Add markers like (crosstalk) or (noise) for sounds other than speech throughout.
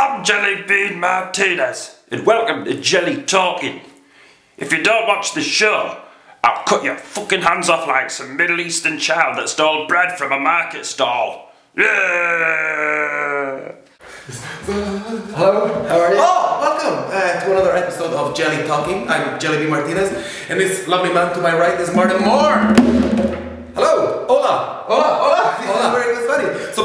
I'm Jellybean Martinez, and welcome to Jelly Talking. If you don't watch the show, I'll cut your fucking hands off like some Middle Eastern child that stole bread from a market stall. Yeah! Hello, how are you? Oh, welcome uh, to another episode of Jelly Talking. I'm Jelly B. Martinez, and this lovely man to my right is Martin Mor. Hello, hola, hola, hola. hola. Very good, buddy. So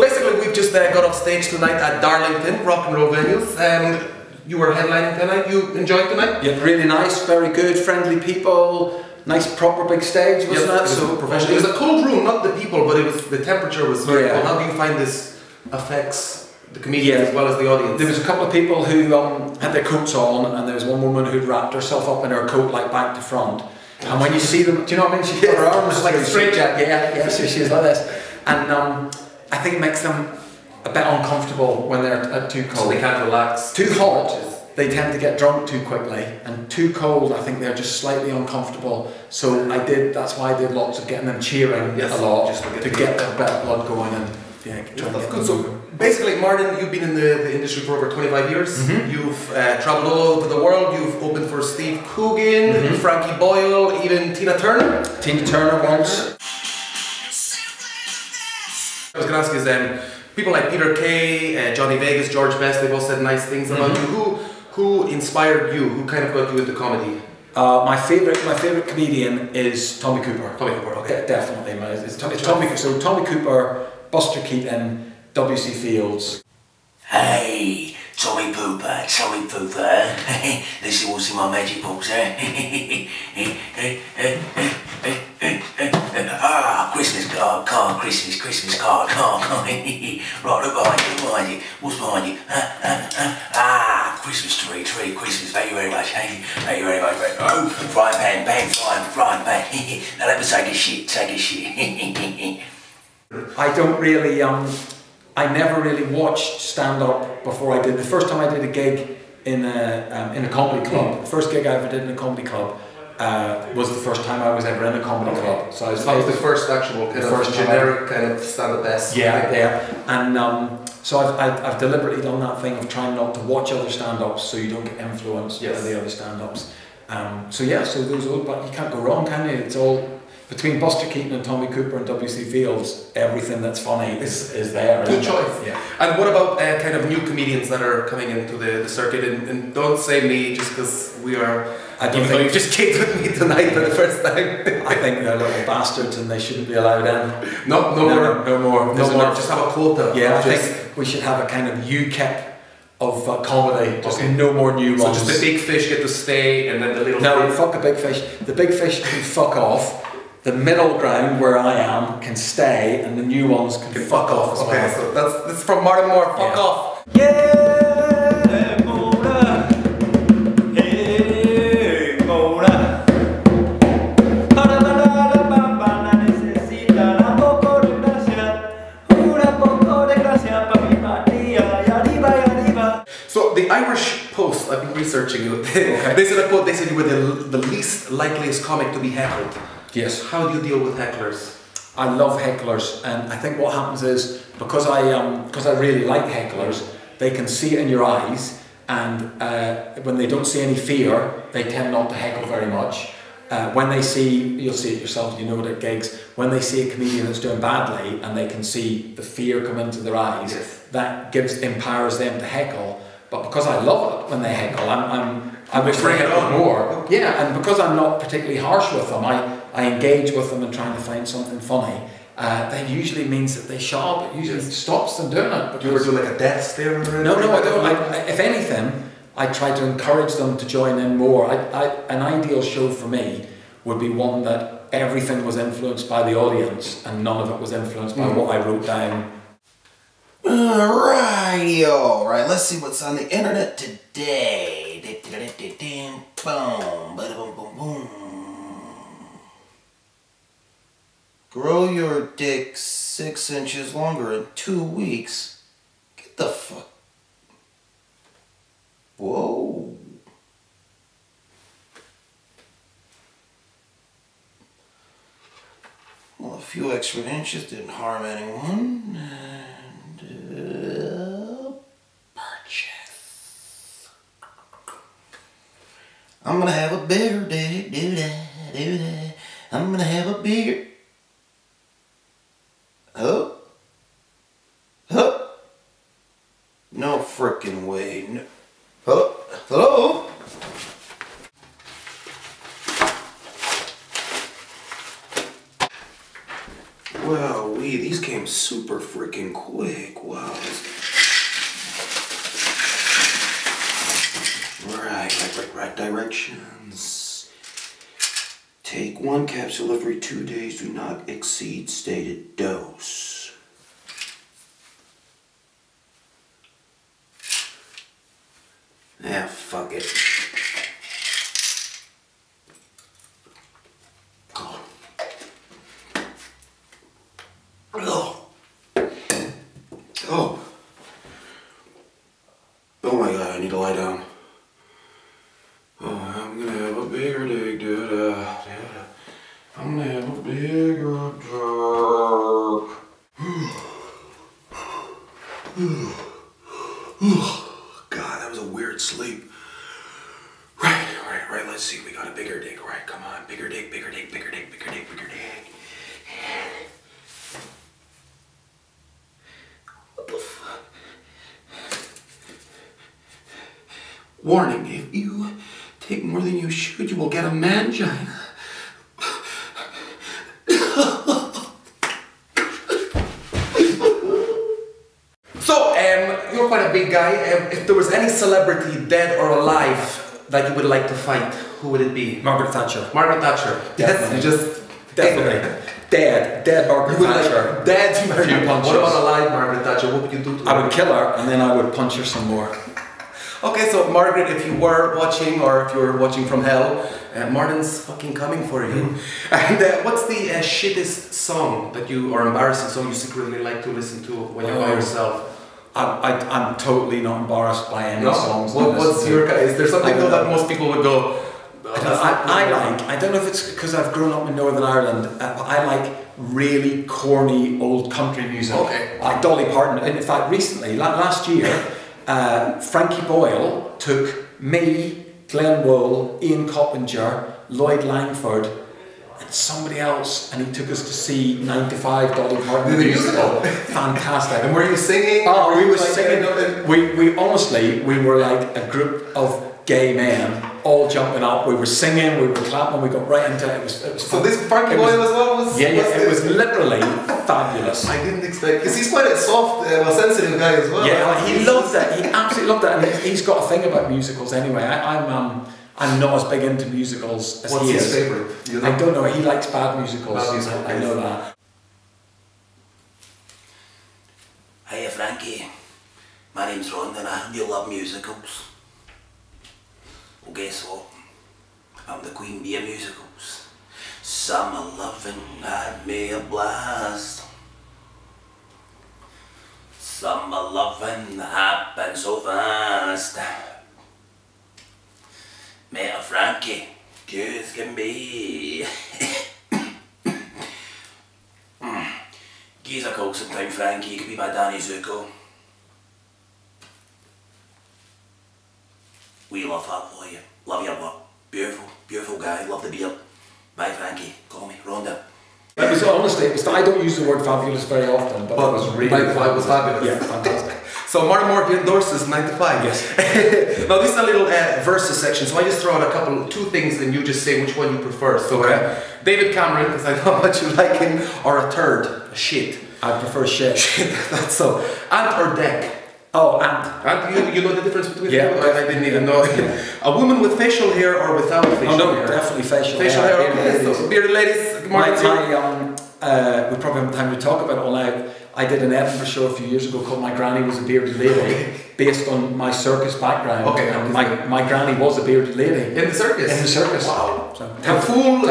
just uh, got off stage tonight at Darlington Rock and Roll Venues. Um, you were headlining tonight. You enjoyed tonight? Yeah, really nice, very good, friendly people, nice proper big stage, wasn't Yeah, it? was So professional. It was a cold room, not the people, but it was the temperature was very Yeah. cold. How do you find this affects the comedians Yeah. as well as the audience? There was a couple of people who um, had their coats on, and there was one woman who'd wrapped herself up in her coat, like back to front. And when you see them, do you know what I mean? She's got her arms Like a so- Yeah, yeah. So she's like this, and um, I think it makes them a bit uncomfortable when they're uh, too so cold. they can't relax. Too hot, they tend to get drunk too quickly, and too cold, I think they're just slightly uncomfortable. So I did. That's why I did lots of getting them cheering Yes, a lot just to get to get a bit of blood going and yeah, and That's good. So basically, Martin, you've been in the, the industry for over 25 years. Mm-hmm. You've uh, traveled all over the world. You've opened for Steve Coogan, Mm-hmm. Frankie Boyle, even Tina Turner. Tina Turner once. I was going to ask you, um, people like Peter Kay, uh, Johnny Vegas, George Best, they've all said nice things about Mm-hmm. you. Who who inspired you? Who kind of got you into comedy? Uh, my favorite, my favorite comedian is Tommy Cooper. Tommy Cooper, okay. De- definitely, man. It's, it's Tommy. So Tommy Cooper, Buster Keaton, W.C. Fields. Hey, Tommy Pooper, Tommy Pooper. (laughs) this is what's in my magic box, eh? (laughs) ah, Christmas card, card, Christmas, Christmas card, card, card. Ah, Christmas tree, tree, Christmas. Thank you very much. Thank you, thank you very much. Oh, frying pan, pan, frying, frying pan. (laughs) now let me take a shit, take a shit. (laughs) I don't really, um, I never really watched stand up before I did. The first time I did a gig in a, um, in a comedy club, the first gig I ever did in a comedy club uh, was the first time I was ever in a comedy club. So I was, So that was the first actual kind The of first generic kind of stand-up best. Yeah, yeah. And um, so I've, I've, I've deliberately done that thing of trying not to watch other stand-ups so you don't get influenced Yes. by the other stand-ups. Um, so yeah, so those all, but you can't go wrong, can you? It's all between Buster Keaton and Tommy Cooper and W.C. Fields. Everything that's funny is, is there. Good isn't it? choice. Yeah. And what about uh, kind of new comedians that are coming into the, the circuit? And, and don't say me just because we are. I don't even think- you've just kicked with me tonight for the first time. (laughs) I think they're little bastards and they shouldn't be allowed in. no, no, more. no more. No more. Just have a quota. Yeah, I just, think we should have a kind of UKIP of uh, comedy. Just Okay. no more new so ones. just the big fish get to stay, and then the little. No, fish- fuck the big fish. The big fish can fuck off. The middle ground where I am can stay, and the new ones can, fuck off as Okay, well. so that's that's from Martin Mor. Fuck Yeah. off. Yeah, likeliest comic to be heckled. Yes. How do you deal with hecklers? I love hecklers, and I think what happens is because I um because I really like hecklers, they can see it in your eyes, and uh, when they don't see any fear, they tend not to heckle very much. Uh, when they see, you'll see it yourself, you know it at gigs, when they see a comedian that's doing badly and they can see the fear come into their eyes, Yes. that gives empowers them to heckle. But because I love it when they heckle, I'm, I'm I wish they it on. more. Yeah, and because I'm not particularly harsh with them, I, I engage with them and trying to find something funny. Uh, that usually means that they shut up. It usually stops them doing it. Do you ever do like a death stare? or no, no, I don't. I, if anything, I try to encourage them to join in more. I, I, an ideal show for me would be one that everything was influenced by the audience and none of it was influenced by what I wrote down. Alrighty, alright, let's see what's on the internet today. Boom, boom, boom, boom. Grow your dick six inches longer in two weeks. Get the fuck. Whoa. Well, a few extra inches didn't harm anyone. And, uh, purchase. I'm gonna have a bigger dick, do that, do that. A bigger. Huh? Huh? No frickin' way. No. Hello? Hello? Wow, we these came super freaking quick. Wow. Right, right, right, right directions. Take one capsule every two days. Do not exceed stated dose. Yeah, fuck it. Oh. Oh. Oh. Oh my god, I need to lie down. Oh, I'm gonna have a bigger dick, dude. Uh, I'm gonna have a bigger dick. God, that was a weird sleep. Right, right, right. Let's see. We got a bigger dick. Right, come on. Bigger dick, bigger dick, bigger dick, bigger dick, bigger dick. What the fuck? Warning, if you take more than you should, you will get a mangina. So, um, you're quite a big guy. If there was any celebrity, dead or alive, that you would like to fight, who would it be? Margaret Thatcher. Margaret Thatcher. Yes, you just Definitely. Dead. Dead Margaret You would like Thatcher. dead Margaret Few What about alive Margaret Thatcher? What would you do to her? I would kill her and then I would punch her some more. (laughs) Okay, so Margaret, if you were watching or if you were watching from hell, uh, Martin's fucking coming for you. (laughs) And uh, what's the uh, shittest song that you, or embarrassing song you secretly like to listen to when you're by Oh. yourself? I, I, I'm totally not embarrassed by any No? songs. What, what's your, is there something though that most people would go, "Oh, I, I, I like, I don't know if it's because I've grown up in Northern Ireland, uh, but I like really corny old country music. Okay. Like Dolly Parton. And in fact, recently, last year, uh, Frankie Boyle took me, Glenn Wool, Ian Coppinger, Lloyd Langford, somebody else, and he took us to see 95 Dolly Parton. The musical? Fantastic. And were you singing? Oh, we were like, singing. getting We, we honestly, we were like a group of gay men all jumping up. We were singing, we were clapping, we got right into it. It was, it was So this Frankie Boyle as well was. Yeah, yeah, it was literally fabulous. I didn't expect because he's quite a soft, uh, well, sensitive guy as well. Yeah, he loved it. He absolutely loved it, and he's, got a thing about musicals anyway. I, I'm um, I'm not as big into musicals as What's he his is. favorite? You know? I don't know. He likes bad musicals. Bad musicals. I, I know that. Hiya, Frankie. My name's Ron and I you love musicals. Well, guess what? I'm the queen bee of musicals. Summer loving had me a blast. Summer loving happened so fast. Met a Frankie, good as can be. (coughs) Give us a call sometime, Frankie. You could be my Danny Zuko. We love that for you. Love your work. Beautiful, beautiful guy. Love the beard. Bye, Frankie. Call me Rhonda. It was honestly, it was, I don't use the word fabulous very often, but, But it was really 95 was fabulous. Yeah, fantastic. So Martin he endorses 9 to 5. Yes. (laughs) now this is a little uh, versus section, so I just throw out a couple, two things, and you just say which one you prefer. So uh, David Cameron, because I know (laughs) how much you like him, or a third, shit. I prefer shit. (laughs) That's so. Ant or Dec? Oh, and Ant, you, you know the difference between Yeah. the two? I, I didn't even know. a woman with facial hair or without facial oh no, hair? definitely facial, Facial hair. hair, bearded ladies. So, bearded ladies, My, Martin, zero. my, um, uh, we probably haven't time to talk about it all now. I did an Edinburgh show a few years ago called My Granny Was a Bearded Lady, based on my circus background. Okay. And my, my granny was a bearded lady. In the circus? In the circus. Wow. So, A fool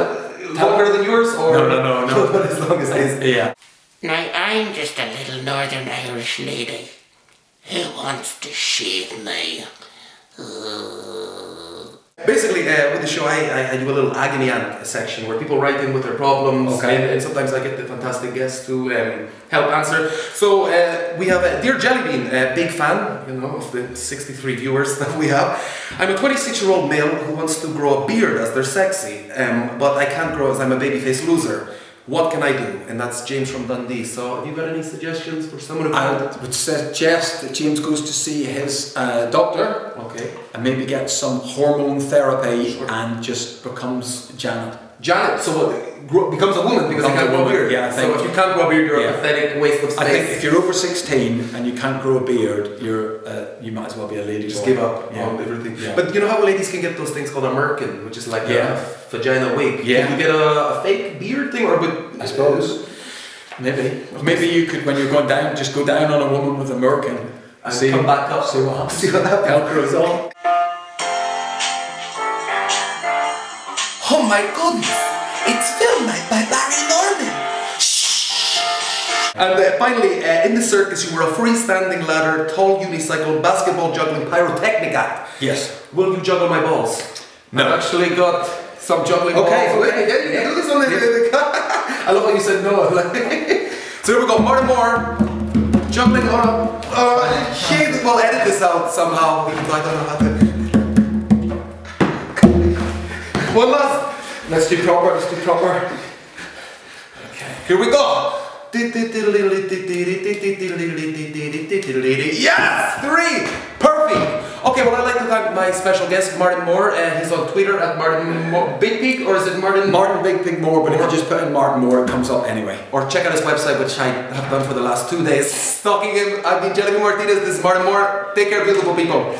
longer than yours, or No, no, no, no. (laughs) not as long as (laughs) his? yeah. Now, I'm just a little Northern Irish lady who wants to shave me. Ugh. Basically, uh, with the show, I, I, I do a little agony aunt section where people write in with their problems, Okay. and, and sometimes I get the fantastic guests to um, help answer. So uh, we have uh, Dear Jellybean, a big fan, you know, of the 63 viewers (laughs) that we have. I'm a 26 year old male who wants to grow a beard as they're sexy, um, but I can't grow as I'm a babyface loser. What can I do? And that's James from Dundee. So, have you got any suggestions for someone who I would suggest that James goes to see his uh, doctor Okay. and maybe get some hormone therapy Sure. and just becomes Janet. Janet, so what? Grow, becomes a woman because Becomes you can't a grow a beard. yeah, I think. so if you can't grow a beard, you're Yeah. a pathetic waste of space. I think if you're over 16 and you can't grow a beard, you're uh, you might as well be a lady. just give up Yeah. on everything. Yeah. But you know how ladies can get those things called a merkin, which is like Yeah. a vagina wig. Yeah. Can you get a, a fake beard thing or with? I suppose. Maybe. Maybe you could, when you're going down, just go down on a woman with a merkin. And come back up. See what happens. See what. Velcro's on. My goodness! It's filmed Night by Barry Norman. And uh, finally, uh, in the circus, you were a freestanding ladder, tall unicycle, basketball juggling, pyrotechnic act. Yes. Will you juggle my balls? No. I've actually got some juggling Okay, balls. okay. Yeah, you can do this one. (laughs) I love how you said no. (laughs) so here we go, Martin Mor. Juggling on a... Uh, shit, we'll edit this out somehow. I don't know how to... (laughs) One last... Let's do proper, let's do proper. Okay, here we go. Yes, three, perfect. Okay, well, I'd like to thank my special guest, Martin Mor. Uh, he's on Twitter at Martin Mor, Big Pig, or is it Martin? Martin Big Pig Mor, but if you just put in Martin Mor, it comes up anyway. Or check out his website, which I have done for the last two days. Stalking him. I've been Martinez. This is Martin Mor. Take care, beautiful people.